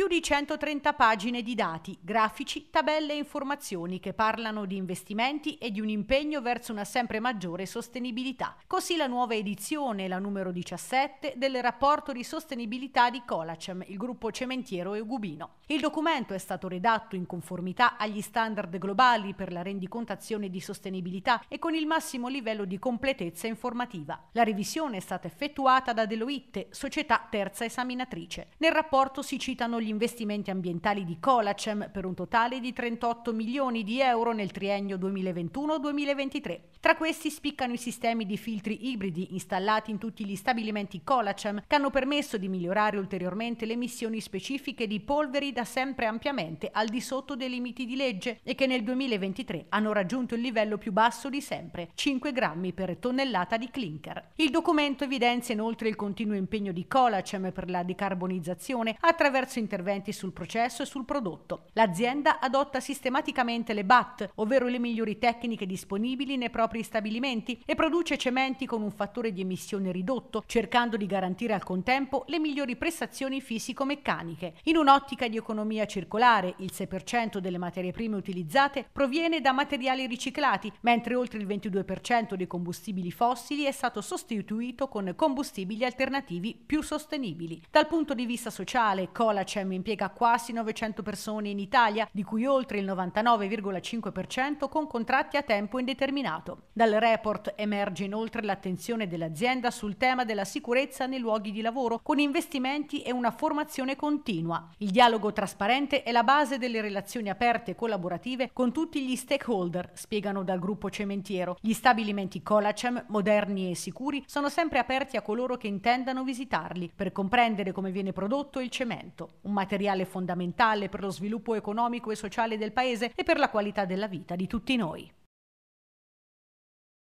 più di 130 pagine di dati, grafici, tabelle e informazioni che parlano di investimenti e di un impegno verso una sempre maggiore sostenibilità. Così la nuova edizione, la numero 17, del rapporto di sostenibilità di Colacem, il gruppo cementiero Eugubino. Il documento è stato redatto in conformità agli standard globali per la rendicontazione di sostenibilità e con il massimo livello di completezza informativa. La revisione è stata effettuata da Deloitte, società terza esaminatrice. Nel rapporto si citano gli investimenti ambientali di Colacem per un totale di 38 milioni di euro nel triennio 2021-2023. Tra questi spiccano i sistemi di filtri ibridi installati in tutti gli stabilimenti Colacem che hanno permesso di migliorare ulteriormente le emissioni specifiche di polveri da sempre ampiamente al di sotto dei limiti di legge e che nel 2023 hanno raggiunto il livello più basso di sempre, 5 grammi per tonnellata di clinker. Il documento evidenzia inoltre il continuo impegno di Colacem per la decarbonizzazione attraverso interventi sul processo e sul prodotto. L'azienda adotta sistematicamente le BAT, ovvero le migliori tecniche disponibili nei propri stabilimenti, e produce cementi con un fattore di emissione ridotto, cercando di garantire al contempo le migliori prestazioni fisico-meccaniche. In un'ottica di economia circolare, il 6% delle materie prime utilizzate proviene da materiali riciclati, mentre oltre il 22% dei combustibili fossili è stato sostituito con combustibili alternativi più sostenibili. Dal punto di vista sociale, Colacem impiega quasi 900 persone in Italia, di cui oltre il 99,5% con contratti a tempo indeterminato. Dal report emerge inoltre l'attenzione dell'azienda sul tema della sicurezza nei luoghi di lavoro, con investimenti e una formazione continua. Il dialogo trasparente è la base delle relazioni aperte e collaborative con tutti gli stakeholder, spiegano dal gruppo cementiero. Gli stabilimenti Colacem, moderni e sicuri, sono sempre aperti a coloro che intendano visitarli per comprendere come viene prodotto il cemento, un materiale fondamentale per lo sviluppo economico e sociale del paese e per la qualità della vita di tutti noi.